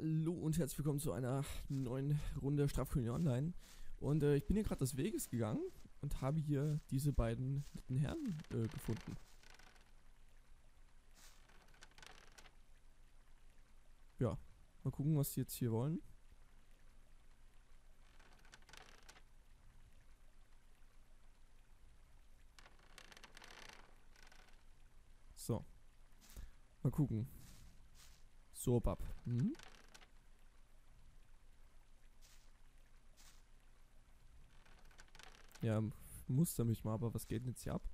Hallo und herzlich willkommen zu einer neuen Runde Strafkönig Online. Und äh, ich bin hier gerade des Weges gegangen und habe hier diese beiden netten Herren äh, gefunden. Ja, mal gucken, was die jetzt hier wollen. So. Mal gucken. So, Bab. Hm? Ja, muster mich mal, aber was geht denn jetzt hier ab?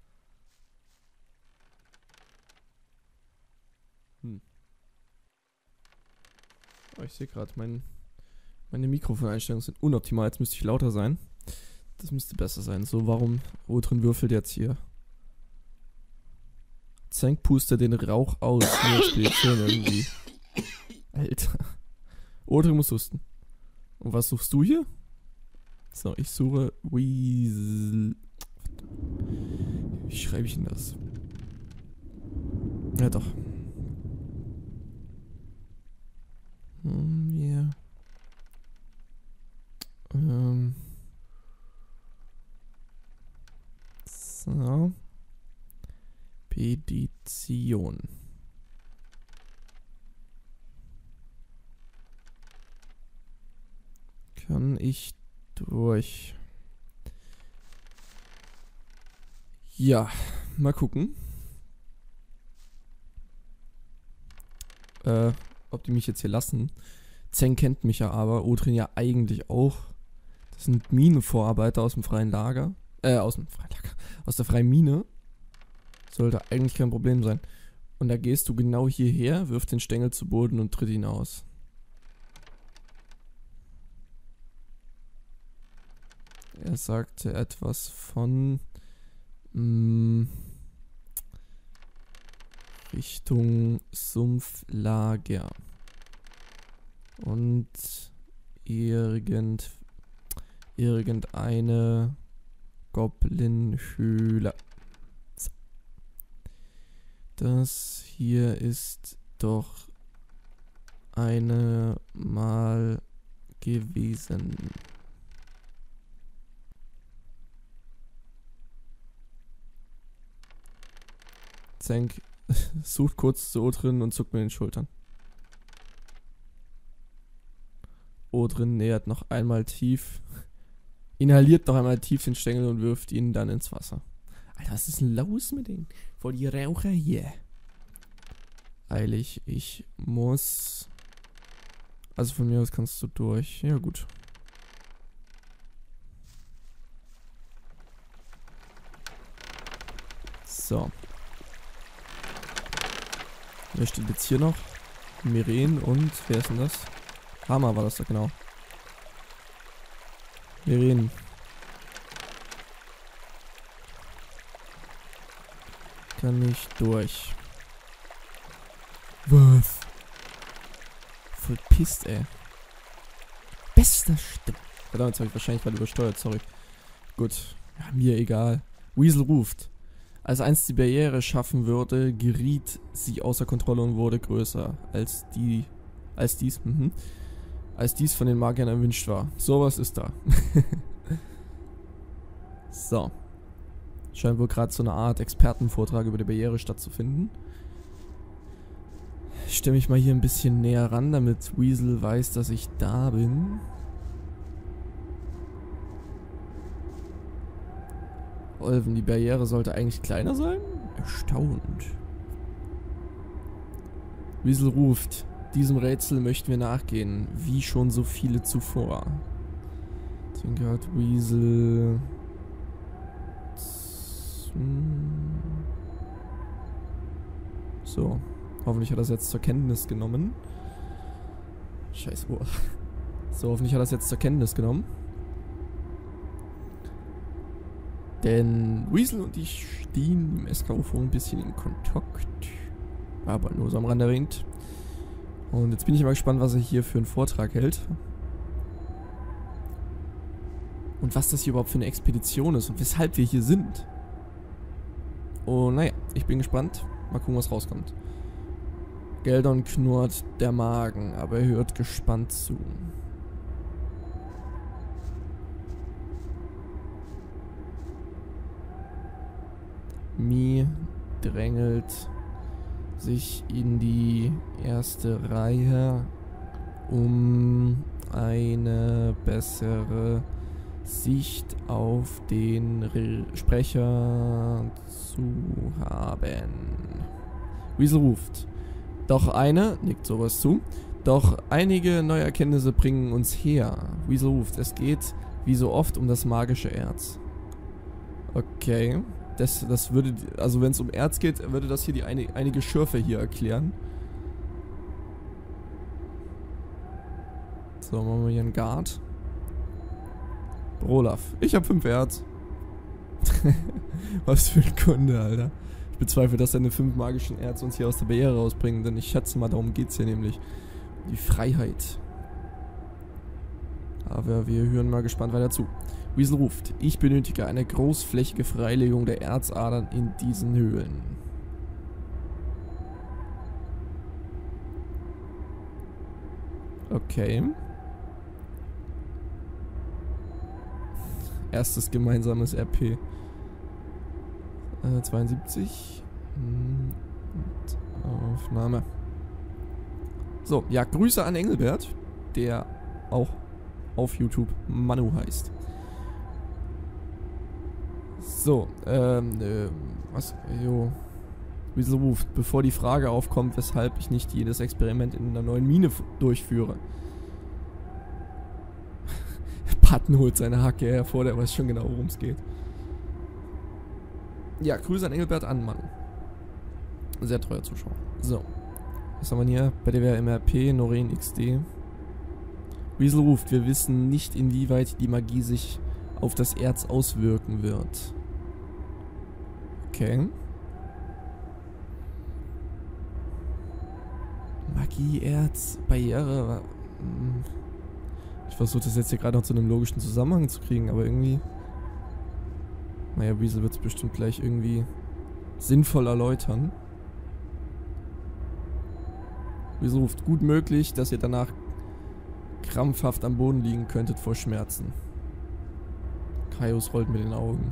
Hm. Oh, ich sehe gerade, mein, meine Mikrofoneinstellungen sind unoptimal. Jetzt müsste ich lauter sein. Das müsste besser sein. So, warum Odrin würfelt jetzt hier? Zank pustet den Rauch aus. Irgendwie. Alter. Odrin muss husten. Und was suchst du hier? So, ich suche Weasel. Wie schreibe ich denn das? Ja, doch. Hm, ja. Ähm. So. Petition. Kann ich durch. Ja, mal gucken. Äh, ob die mich jetzt hier lassen. Zeng kennt mich ja aber, Odrin ja eigentlich auch. Das sind Minenvorarbeiter aus dem freien Lager. Äh, aus dem freien Lager. Aus der freien Mine. Sollte eigentlich kein Problem sein. Und da gehst du genau hierher, wirf den Stängel zu Boden und tritt ihn aus. Er sagte etwas von mh, mm, Richtung Sumpflager. Und irgend irgendeine Goblin-Höhle. Das hier ist doch eine mal gewesen. Zank sucht kurz zu Odrin und zuckt mir den Schultern. Odrin nähert noch einmal tief, inhaliert noch einmal tief den Stängel und wirft ihn dann ins Wasser. Alter, was ist denn los mit denen? Vor die Raucher hier. Eilig, ich muss... Also von mir aus kannst du durch. Ja, gut. So. Wer steht jetzt hier noch? Miren und wer ist denn das? Hammer war das doch genau. Miren. Kann ich durch. Was? Voll pisst, ey. Bester Stimme. Verdammt, jetzt habe ich wahrscheinlich gerade übersteuert, sorry. Gut. Ja, mir egal. Weasel ruft. Als einst die Barriere schaffen würde, geriet sie außer Kontrolle und wurde größer, als die, als dies, mhm, als dies von den Magiern erwünscht war. Sowas ist da. so. Scheint wohl gerade so eine Art Expertenvortrag über die Barriere stattzufinden. Ich stelle mich mal hier ein bisschen näher ran, damit Weasel weiß, dass ich da bin. Olven, die Barriere sollte eigentlich kleiner sein? Erstaunt. Wiesel ruft. Diesem Rätsel möchten wir nachgehen, wie schon so viele zuvor. Zwinkert Weasel. So. Hoffentlich hat er es jetzt zur Kenntnis genommen. Scheiß Uhr. So, hoffentlich hat er es jetzt zur Kenntnis genommen. Denn Weasel und ich stehen im SKUV ein bisschen in Kontakt. Aber nur so am Rand erwähnt. Und jetzt bin ich mal gespannt, was er hier für einen Vortrag hält. Und was das hier überhaupt für eine Expedition ist und weshalb wir hier sind. Und naja, ich bin gespannt. Mal gucken, was rauskommt. Geldon knurrt der Magen, aber er hört gespannt zu. Mi drängelt sich in die erste Reihe, um eine bessere Sicht auf den Re Sprecher zu haben. Weasel ruft. Doch eine, nickt sowas zu, doch einige neue Erkenntnisse bringen uns her. Weasel ruft. Es geht, wie so oft, um das magische Erz. Okay. Das, das würde, also wenn es um Erz geht, würde das hier die eine, einige Schürfe hier erklären. So, machen wir hier einen Guard. Olaf, ich habe fünf Erz. Was für ein Kunde, Alter. Ich bezweifle, dass seine fünf magischen Erz uns hier aus der Barriere rausbringen, denn ich schätze mal, darum geht's hier nämlich. Die Freiheit. Aber wir hören mal gespannt weiter zu. Weasel ruft, ich benötige eine großflächige Freilegung der Erzadern in diesen Höhlen. Okay. Erstes gemeinsames RP. Äh, 72. Hm, Aufnahme. So, ja, Grüße an Engelbert, der auch auf YouTube Manu heißt. So, ähm, äh, was, jo. Wieso ruft, bevor die Frage aufkommt, weshalb ich nicht jedes Experiment in einer neuen Mine durchführe. Patton holt seine Hacke hervor, der weiß schon genau, worum es geht. Ja, Grüße an Engelbert an, Mann. Sehr treuer Zuschauer. So. Was haben wir hier? Der MRP, Noreen XD. Weasel ruft, wir wissen nicht, inwieweit die Magie sich auf das Erz auswirken wird. Okay. Magie, Erz, Barriere. Hm. Ich versuche das jetzt hier gerade noch zu einem logischen Zusammenhang zu kriegen, aber irgendwie... Naja, Weasel wird es bestimmt gleich irgendwie sinnvoll erläutern. Weasel ruft gut möglich, dass ihr danach krampfhaft am Boden liegen könntet vor Schmerzen. Kaius rollt mit den Augen.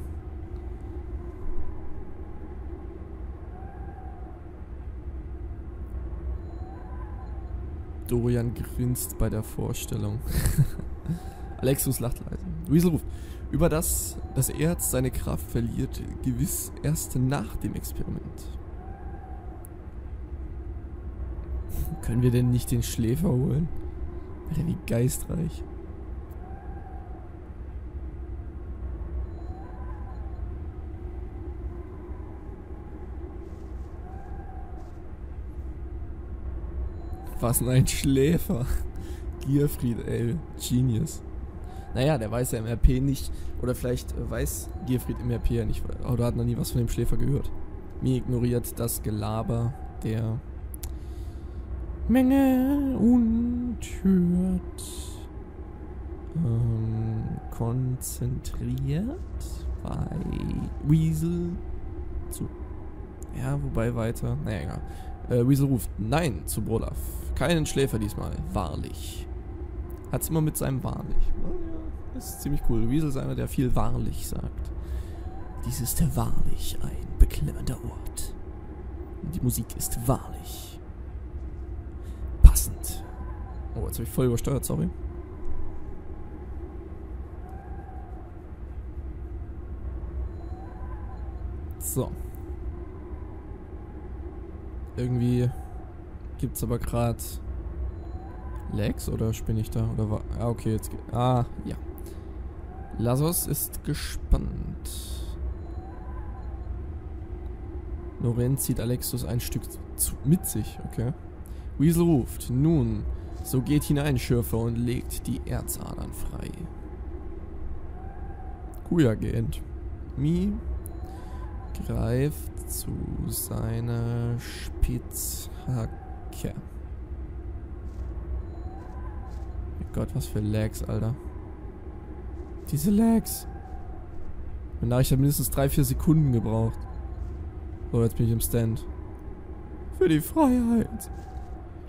Dorian grinst bei der Vorstellung. Alexus lacht leise. Weasel ruft. Über das das Erz seine Kraft verliert, gewiss erst nach dem Experiment. Können wir denn nicht den Schläfer holen? Alter, wie geistreich. Was ein Schläfer? Gierfried, ey, Genius. Naja, der weiß ja im RP nicht, oder vielleicht weiß Gierfried im RP ja nicht, oder hat noch nie was von dem Schläfer gehört. Mir ignoriert das Gelaber der Menge und hört ähm, konzentriert bei Weasel zu. Ja, wobei weiter. Naja, egal. Äh, Weasel ruft Nein zu Brolaf. Keinen Schläfer diesmal. Wahrlich. Hat's immer mit seinem Wahrlich. Das ist ziemlich cool. Weasel ist einer, der viel wahrlich sagt. Dies ist wahrlich ein beklemmender Ort. Die Musik ist wahrlich. Passend. Oh, jetzt habe ich voll übersteuert, sorry. So. Irgendwie gibt's aber gerade Lags oder spinne ich da? Oder war. Ah, okay, jetzt. Ah, ja. Lasos ist gespannt. Lorenz zieht Alexus ein Stück zu, mit sich, okay. Weasel ruft. Nun, so geht hinein, Schürfer, und legt die Erzadern frei. Kuya gehend. Mi greift zu seiner Spitzhacke. Gott, was für Lags, Alter. Diese Lags. Meine Nachricht hat mindestens 3-4 Sekunden gebraucht. So, jetzt bin ich im Stand. Für die Freiheit.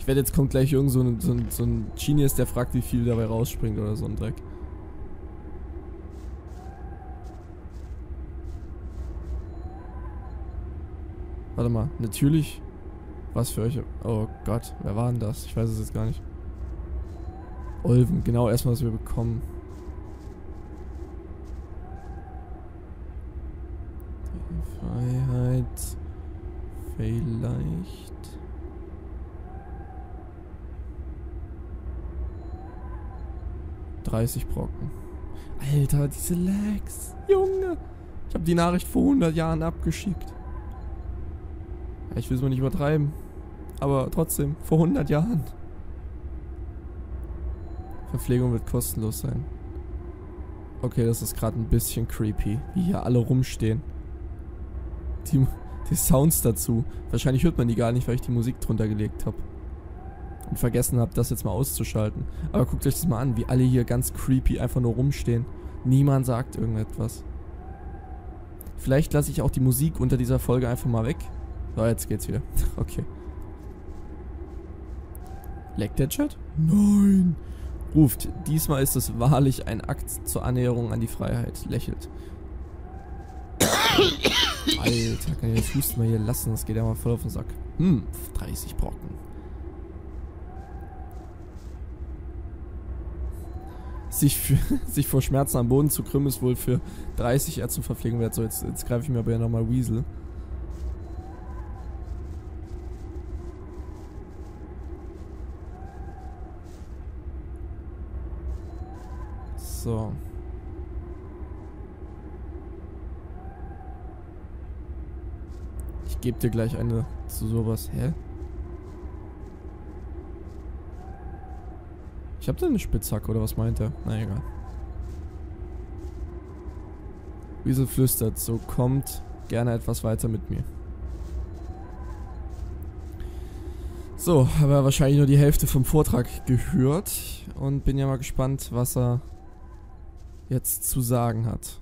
wette, jetzt kommt gleich irgend so ein, so, ein, so ein Genius, der fragt, wie viel dabei rausspringt oder so ein Dreck. Warte mal, natürlich. Was für euch? Oh Gott, wer war denn das? Ich weiß es jetzt gar nicht. Olven, genau erstmal, was wir bekommen. Freiheit. Vielleicht. Dreißig Brocken. Alter, diese Lags. Junge. Ich habe die Nachricht vor 100 Jahren abgeschickt. Ich will es mal nicht übertreiben. Aber trotzdem, vor 100 Jahren. Verpflegung wird kostenlos sein. Okay, das ist gerade ein bisschen creepy, wie hier alle rumstehen. Die, die Sounds dazu. Wahrscheinlich hört man die gar nicht, weil ich die Musik drunter gelegt habe. Und vergessen habe, das jetzt mal auszuschalten. Aber guckt euch das mal an, wie alle hier ganz creepy einfach nur rumstehen. Niemand sagt irgendetwas. Vielleicht lasse ich auch die Musik unter dieser Folge einfach mal weg. So, jetzt geht's wieder. Okay. Leckt der Chat? Nein. Ruft. Diesmal ist es wahrlich ein Akt zur Annäherung an die Freiheit. Lächelt. Alter, kann ich das Husten mal hier lassen? Das geht ja mal voll auf den Sack. Hm, 30 Brocken. Sich, für, sich vor Schmerzen am Boden zu krümmen ist wohl für 30 Ärzte verpflegen wert. So, jetzt, jetzt greife ich mir aber ja nochmal Weasel. So. Ich gebe dir gleich eine zu sowas. Hä? Ich habe da eine Spitzhacke oder was meint er? Na egal. Wiesel flüstert, so kommt gerne etwas weiter mit mir. So, habe wahrscheinlich nur die Hälfte vom Vortrag gehört und bin ja mal gespannt, was er jetzt zu sagen hat.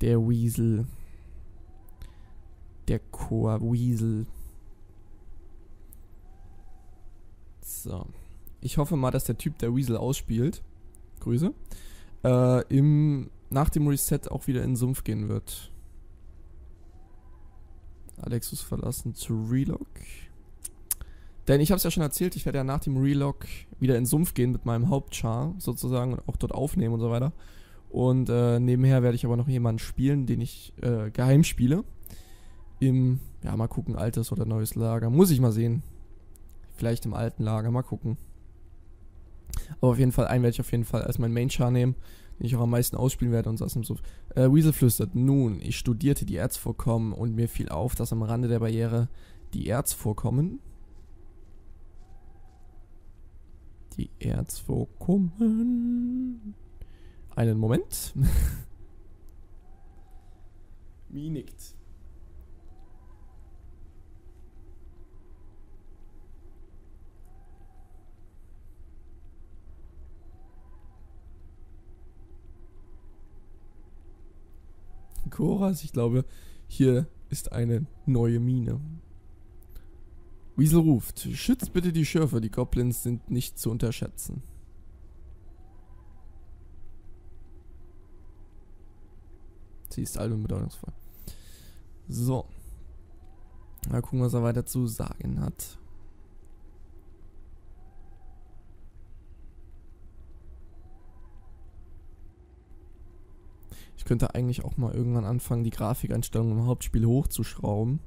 Der Weasel. Der Chor Weasel. So. Ich hoffe mal, dass der Typ der Weasel ausspielt. Grüße. Äh, im, nach dem Reset auch wieder in den Sumpf gehen wird. Alexus verlassen zu Relog. Denn ich habe es ja schon erzählt, ich werde ja nach dem Relog wieder in den Sumpf gehen mit meinem Hauptchar sozusagen und auch dort aufnehmen und so weiter. Und äh, nebenher werde ich aber noch jemanden spielen, den ich äh, geheim spiele. Im, ja, mal gucken, altes oder neues Lager. Muss ich mal sehen. Vielleicht im alten Lager, mal gucken. Aber auf jeden Fall, einen werde ich auf jeden Fall als mein Main-Char nehmen den ich auch am meisten ausspielen werde und saß im Sumpf. Äh, Weasel flüstert, nun, ich studierte die Erzvorkommen und mir fiel auf, dass am Rande der Barriere die Erzvorkommen die Erzvorkommen einen Moment. Mi nickt. Koras. Ich glaube, hier ist eine neue Mine. Weasel ruft. Schützt bitte die Schürfer, die Goblins sind nicht zu unterschätzen. Sie ist alt und bedeutungsvoll. So. Mal gucken, was er weiter zu sagen hat. Ich könnte eigentlich auch mal irgendwann anfangen, die Grafikeinstellungen im Hauptspiel hochzuschrauben.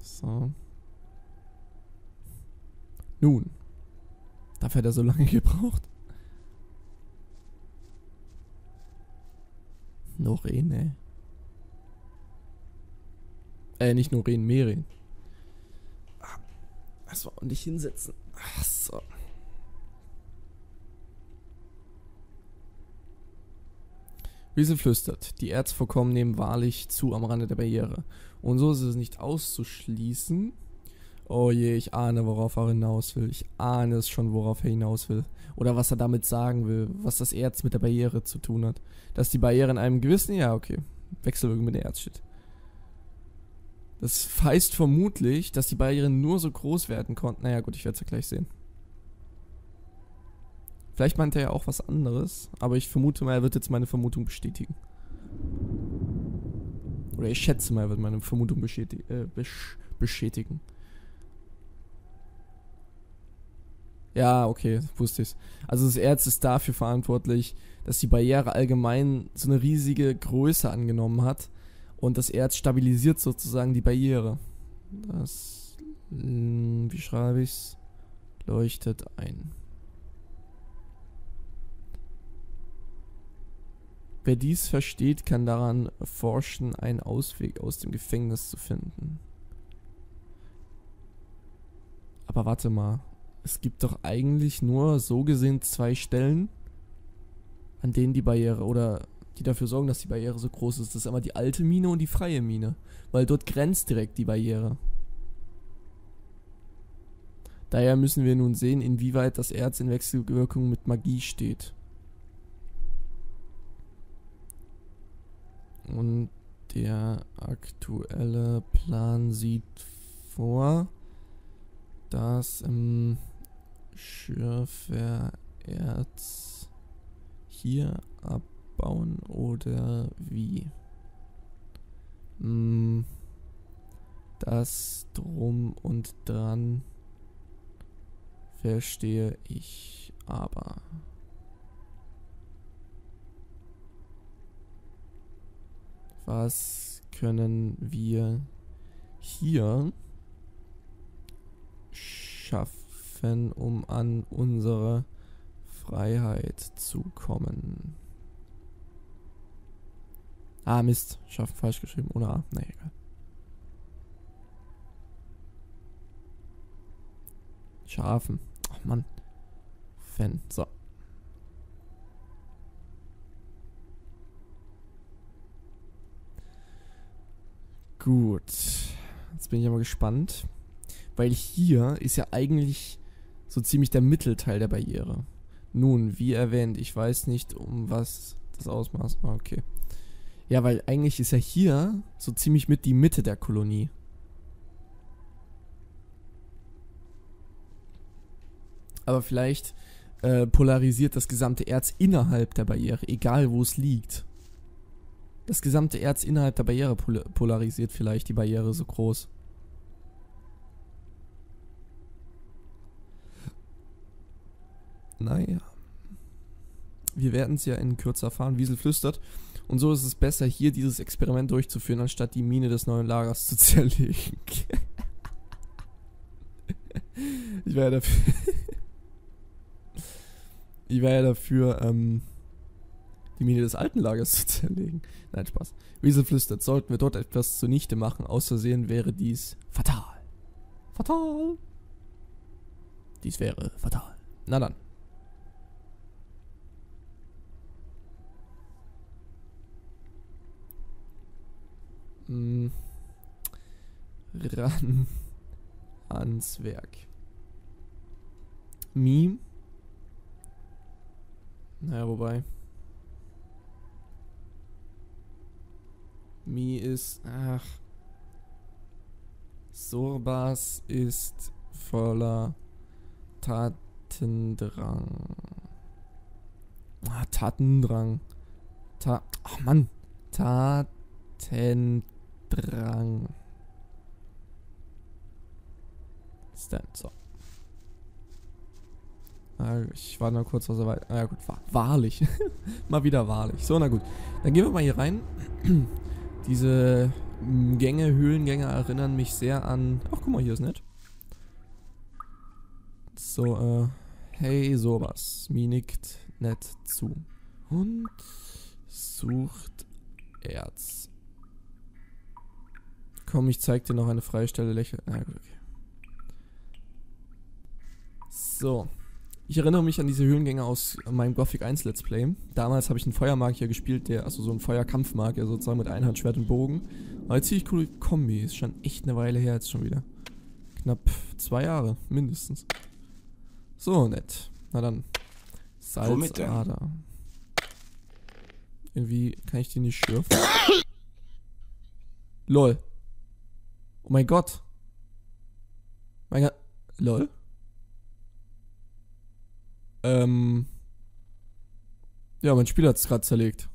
So. Nun. Dafür hat er so lange gebraucht. Norene. Äh, nicht Norene, Merin. Ah, das war ordentlich hinsetzen. Ach so. Riese flüstert, die Erzvorkommen nehmen wahrlich zu am Rande der Barriere. Und so ist es nicht auszuschließen. Oh je, ich ahne, worauf er hinaus will. Ich ahne es schon, worauf er hinaus will. Oder was er damit sagen will. Was das Erz mit der Barriere zu tun hat. Dass die Barriere in einem gewissen... Ja, okay. Wechselwirkung mit dem Erz steht. Das heißt vermutlich, dass die Barrieren nur so groß werden konnten. Naja, gut, ich werde es ja gleich sehen. Vielleicht meint er ja auch was anderes, aber ich vermute mal, er wird jetzt meine Vermutung bestätigen. Oder ich schätze mal, er wird meine Vermutung. Äh, bestätigen. Ja, okay, wusste ich. Also das Erz ist dafür verantwortlich, dass die Barriere allgemein so eine riesige Größe angenommen hat und das Erz stabilisiert sozusagen die Barriere. Das, hm, wie schreibe ich's? Leuchtet ein. Wer dies versteht, kann daran forschen, einen Ausweg aus dem Gefängnis zu finden. Aber warte mal. Es gibt doch eigentlich nur so gesehen zwei Stellen, an denen die Barriere oder die dafür sorgen, dass die Barriere so groß ist. Das ist einmal die alte Mine und die freie Mine. Weil dort grenzt direkt die Barriere. Daher müssen wir nun sehen, inwieweit das Erz in Wechselwirkung mit Magie steht. Und der aktuelle Plan sieht vor, dass im Schürfererz hier abbauen oder wie? Hm, das drum und dran verstehe ich aber. Was können wir hier schaffen, um an unsere Freiheit zu kommen? Ah, Mist. Schaffen falsch geschrieben. Ohne A. Na egal. Schafen. Ach Mann. Fan. So. Gut. Jetzt bin ich aber gespannt. Weil hier ist ja eigentlich so ziemlich der Mittelteil der Barriere. Nun, wie erwähnt, ich weiß nicht, um was das Ausmaß. Ah, okay. Ja, weil eigentlich ist ja hier so ziemlich mit die Mitte der Kolonie. Aber vielleicht äh, polarisiert das gesamte Erz innerhalb der Barriere, egal wo es liegt. Das gesamte Erz innerhalb der Barriere pol polarisiert vielleicht die Barriere so groß. Naja. Wir werden es ja in Kürze erfahren. Wiesel flüstert. Und so ist es besser, hier dieses Experiment durchzuführen, anstatt die Mine des neuen Lagers zu zerlegen. ich wäre ja dafür. ich wäre ja dafür, ähm, die Mine des alten Lagers zu zerlegen. Nein, Spaß. Wiesel flüstert, sollten wir dort etwas zunichte machen, aus Versehen wäre dies fatal. Fatal. Dies wäre fatal. Na dann. Ran ans Werk. Meme. Naja, wobei. Mi ist. Ach. Sorbas ist voller Tatendrang. Ah, Tatendrang. Ta. Ach Mann. Tatendrang. Stand. So. Ich war noch kurz Weile. Ah, ja gut, wahrlich. mal wieder wahrlich. So, na gut. Dann gehen wir mal hier rein. Diese mm, Gänge, Höhlengänge erinnern mich sehr an... Ach, guck mal, hier ist nett. So, äh... Hey, sowas. Mir nickt nett zu. Und sucht Erz. Komm, ich zeig dir noch eine freie Stelle. Lächeln. Ah, gut, okay. So. Ich erinnere mich an diese Höhlengänge aus meinem Gothic 1 Let's Play. Damals habe ich einen Feuermagier gespielt, der, also so einen Feuerkampfmagier sozusagen mit Einhandschwert und Bogen. War eine ziemlich coole Kombi. Ist schon echt eine Weile her jetzt schon wieder. Knapp zwei Jahre, mindestens. So, nett. Na dann. Salzader. Irgendwie kann ich die nicht schürfen. Lol. Oh mein Gott. Mein Gott. Lol. Ähm, ja, mein Spiel hat es gerade zerlegt.